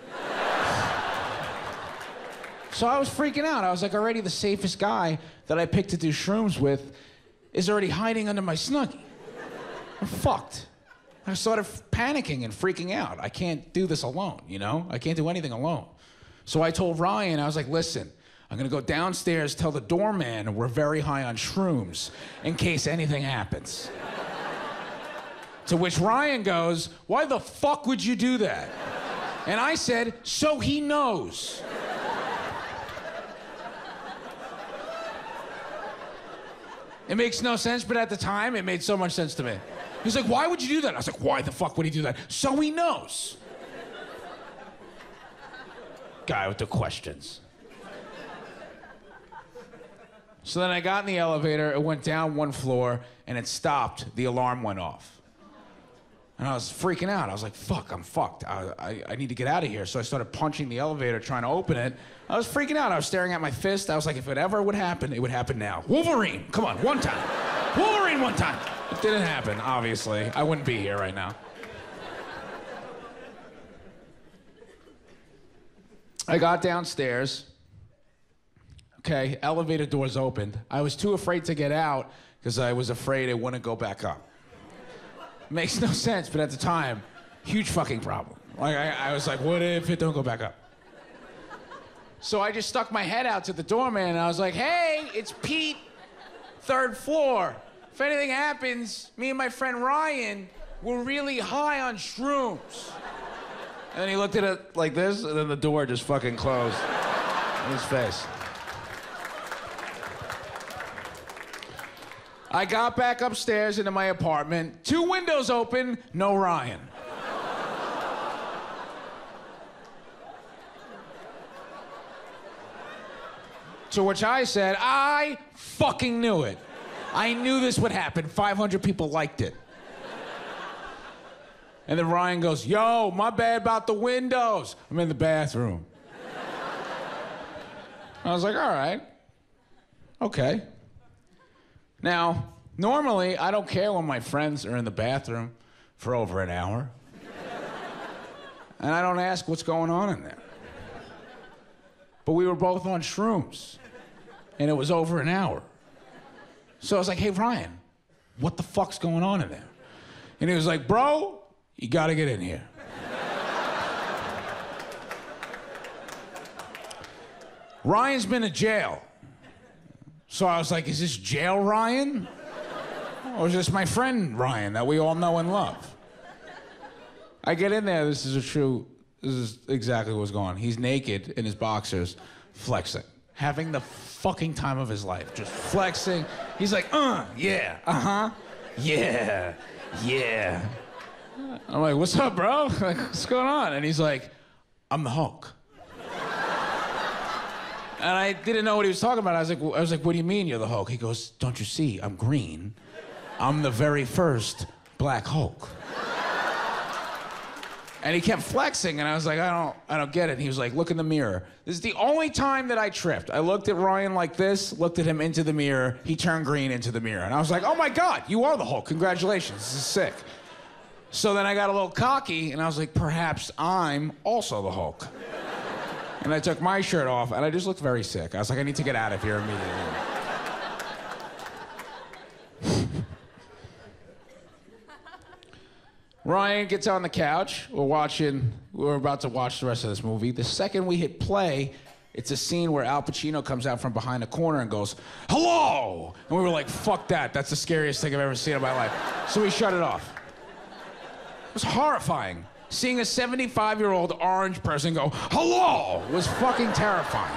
so I was freaking out. I was like, already the safest guy that I picked to do shrooms with is already hiding under my snuggie. I'm fucked. I started panicking and freaking out. I can't do this alone, you know? I can't do anything alone. So I told Ryan, I was like, listen, I'm gonna go downstairs, tell the doorman we're very high on shrooms in case anything happens. to which Ryan goes, why the fuck would you do that? And I said, so he knows. It makes no sense, but at the time, it made so much sense to me. He's like, why would you do that? I was like, why the fuck would he do that? So he knows. Guy with the questions. So then I got in the elevator, it went down one floor, and it stopped. The alarm went off. And I was freaking out. I was like, fuck, I'm fucked. I, I, I, need to get out of here. So I started punching the elevator, trying to open it. I was freaking out. I was staring at my fist. I was like, if it ever would happen, it would happen now. Wolverine, come on, one time. Wolverine, one time. It didn't happen, obviously. I wouldn't be here right now. I got downstairs. Okay, elevator doors opened. I was too afraid to get out because I was afraid it wouldn't go back up. Makes no sense, but at the time, huge fucking problem. Like I, I was like, what if it don't go back up? So I just stuck my head out to the doorman and I was like, hey, it's Pete, third floor. If anything happens, me and my friend Ryan were really high on shrooms. And then he looked at it like this, and then the door just fucking closed in his face. I got back upstairs into my apartment, two windows open, no Ryan. to which I said, I fucking knew it. I knew this would happen. 500 people liked it. And then Ryan goes, Yo, my bad about the windows. I'm in the bathroom. I was like, All right. Okay. Now, normally, I don't care when my friends are in the bathroom for over an hour. And I don't ask what's going on in there. But we were both on shrooms, and it was over an hour. So I was like, hey, Ryan, what the fuck's going on in there? And he was like, bro, you gotta get in here. Ryan's been in jail. So I was like, is this jail Ryan? Or is this my friend Ryan that we all know and love? I get in there, this is a true, this is exactly what's going on. He's naked in his boxers, flexing having the fucking time of his life, just flexing. He's like, uh, yeah, uh huh, yeah, yeah. I'm like, what's up, bro? (laughs) Like, what's going on? And he's like, I'm the Hulk. And I didn't know what he was talking about. I was like, I was like, what do you mean you're the Hulk? He goes, don't you see? I'm green. I'm the very first Black Hulk. And he kept flexing, and I was like, I don't, I don't get it. And he was like, look in the mirror. This is the only time that I tripped. I looked at Ryan like this, looked at him into the mirror. He turned green into the mirror, and I was like, oh my God, you are the Hulk. Congratulations. This is sick. So then I got a little cocky, and I was like, perhaps I'm also the Hulk. And I took my shirt off, and I just looked very sick. I was like, I need to get out of here immediately. (laughs) Ryan gets on the couch. We're watching, we're about to watch the rest of this movie. The second we hit play, it's a scene where Al Pacino comes out from behind a corner and goes, Hello! And we were like, Fuck that. That's the scariest thing I've ever seen in my life. So we shut it off. It was horrifying. Seeing a 75 year old orange person go, hello, was fucking terrifying.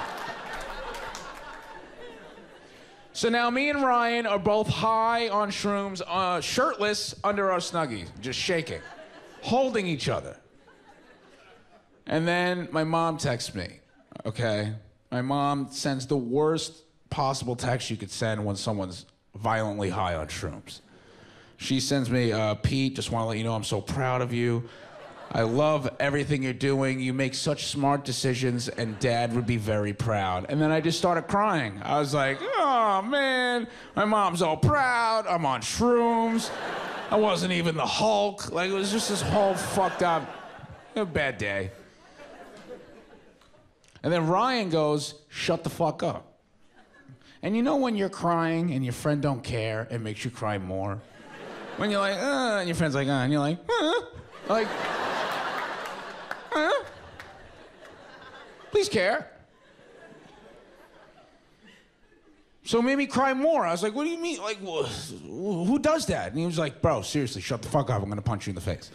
So now me and Ryan are both high on shrooms, uh, shirtless under our snuggies, just shaking, holding each other. And then my mom texts me, okay? My mom sends the worst possible text you could send when someone's violently high on shrooms. She sends me, uh, Pete, just want to let you know I'm so proud of you. I love everything you're doing. You make such smart decisions, and dad would be very proud. And then I just started crying. I was like, oh man, my mom's all proud. I'm on shrooms. I wasn't even the Hulk. Like, it was just this whole fucked up, a bad day. And then Ryan goes, shut the fuck up. And you know when you're crying and your friend don't care, it makes you cry more? When you're like, uh, and your friend's like, uh, and you're like, uh, like, Please care. So it made me cry more. I was like, what do you mean? Like, wh- who does that? And he was like, bro, seriously, shut the fuck up. I'm gonna punch you in the face.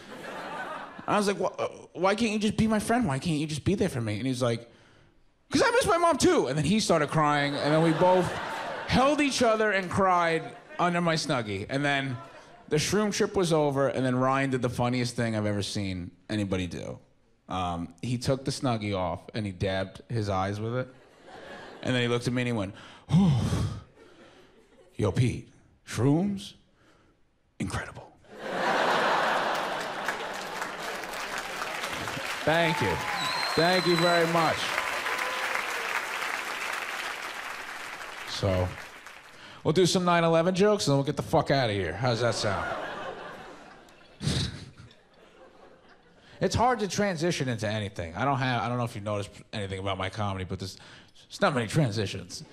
I was like, "Wh- why can't you just be my friend? Why can't you just be there for me? And he's like, because I miss my mom too. And then he started crying, and then we both held each other and cried under my snuggie. And then the shroom trip was over, and then Ryan did the funniest thing I've ever seen anybody do. Um, he took the snuggie off and he dabbed his eyes with it. And then he looked at me and he went, Yo, Pete, shrooms? Incredible. Thank you. Thank you very much. So, we'll do some 9 11 jokes and then we'll get the fuck out of here. How's that sound? It's hard to transition into anything. I don't have. I don't know if you noticed anything about my comedy, but there's, there's not many transitions.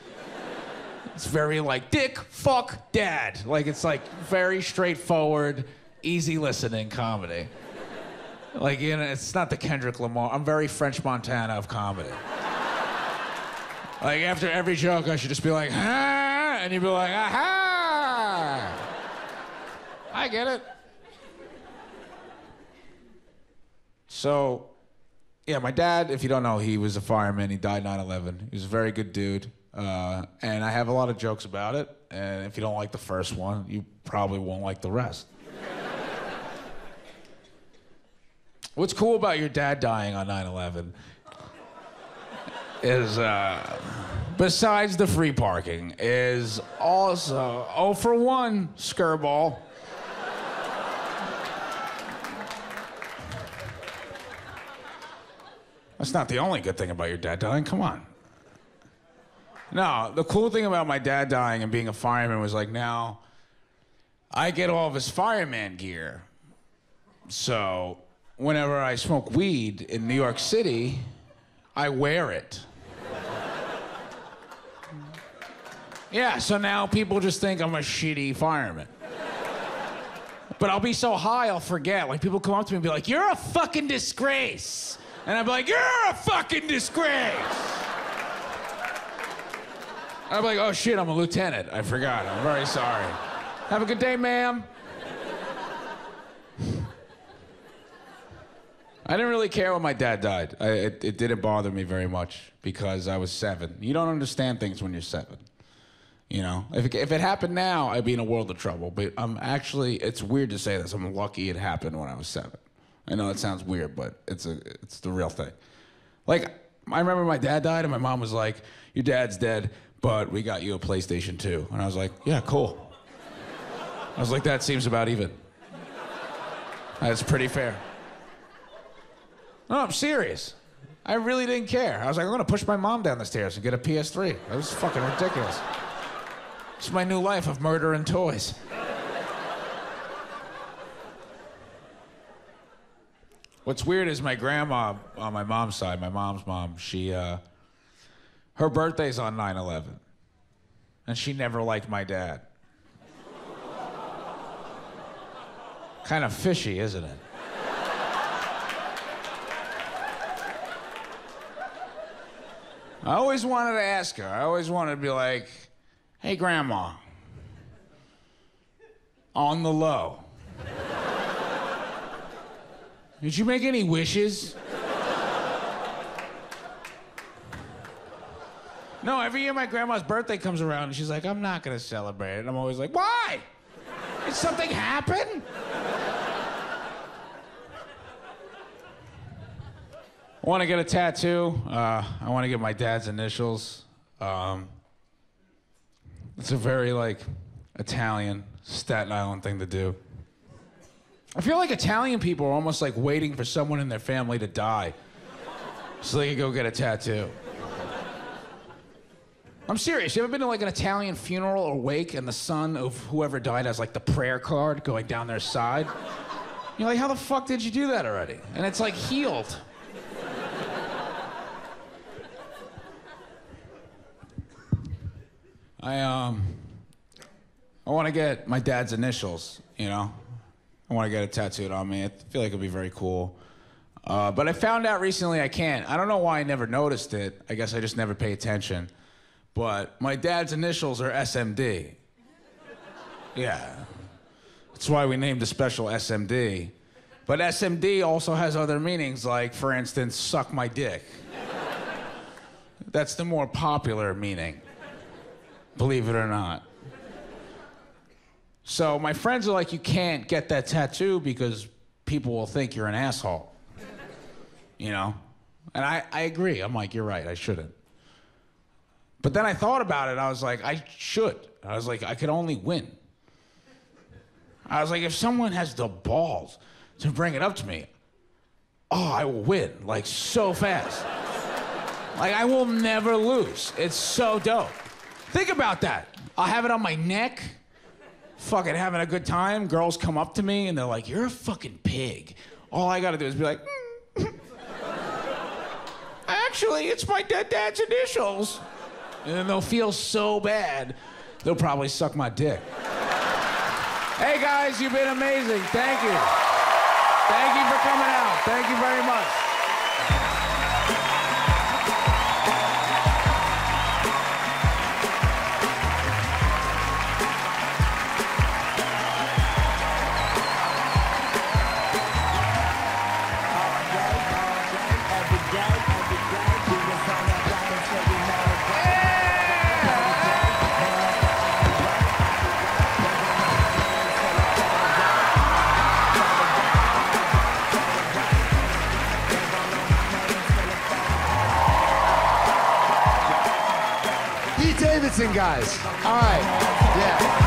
It's very like dick, fuck, dad. Like it's like very straightforward, easy listening comedy. Like you know, it's not the Kendrick Lamar. I'm very French Montana of comedy. Like after every joke, I should just be like, ah, and you'd be like, aha. I get it. So, yeah, my dad, if you don't know, he was a fireman. He died 9 11. He was a very good dude. Uh, and I have a lot of jokes about it. And if you don't like the first one, you probably won't like the rest. (laughs) What's cool about your dad dying on 9 11 is, uh, besides the free parking, is also, oh for 1, skirball. That's not the only good thing about your dad dying. Come on. No, the cool thing about my dad dying and being a fireman was like now I get all of his fireman gear. So whenever I smoke weed in New York City, I wear it. yeah, so now people just think I'm a shitty fireman. But I'll be so high, I'll forget. Like people come up to me and be like, "You're a fucking disgrace," and be like, "You're a fucking disgrace." Be like, "Oh shit, I'm a lieutenant. I forgot. I'm very sorry. Have a good day, ma'am." I didn't really care when my dad died. I, it, it didn't bother me very much because I was seven. You don't understand things when you're seven. You know, if it, if it happened now, I'd be in a world of trouble. But I'm actually, it's weird to say this. I'm lucky it happened when I was seven. I know it sounds weird, but it's a, it's the real thing. Like, I remember my dad died, and my mom was like, "Your dad's dead, but we got you a PlayStation 2." And I was like, "Yeah, cool." I was like, "That seems about even. That's pretty fair." No, I'm serious. I really didn't care. I was like, I'm gonna push my mom down the stairs and get a PS3. That was fucking ridiculous. It's my new life of murder and toys. What's weird is my grandma on my mom's side, my mom's mom, she, uh, her birthday's on 9 11. And she never liked my dad. kind of fishy, isn't it? I always wanted to ask her. I always wanted to be like, hey, Grandma, on the low. Did you make any wishes? no, every year my grandma's birthday comes around and she's like, I'm not gonna celebrate it. And I'm always like, why? Did something happen? I want to get a tattoo. Uh, I want to get my dad's initials. Um, it's a very like Italian Staten Island thing to do. I feel like Italian people are almost like waiting for someone in their family to die so they can go get a tattoo. I'm serious. You ever been to like an Italian funeral or wake and the son of whoever died has like the prayer card going down their side? You're like, how the fuck did you do that already? And it's like healed. I um I want to get my dad's initials, you know. I want to get it tattooed on me. I feel like it'd be very cool. Uh, but I found out recently I can't. I don't know why I never noticed it. I guess I just never pay attention. But my dad's initials are SMD. Yeah. That's why we named the special SMD. But SMD also has other meanings, like, for instance, suck my dick. That's the more popular meaning, believe it or not. So my friends are like, you can't get that tattoo because people will think you're an asshole. You know? And I, I agree. I'm like, you're right, I shouldn't. But then I thought about it, I was like, I should. I was like, I could only win. I was like, if someone has the balls to bring it up to me, oh, I will win, like so fast. like I will never lose. It's so dope. Think about that. I'll have it on my neck fucking having a good time. Girls come up to me and they're like, You're a fucking pig. All I gotta do is be like, mm. (laughs) Actually, it's my dead dad's initials. And then they'll feel so bad, they'll probably suck my dick. hey guys, you've been amazing. Thank you. Thank you for coming out. Thank you very much. Guys. All right. Yeah.